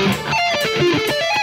Música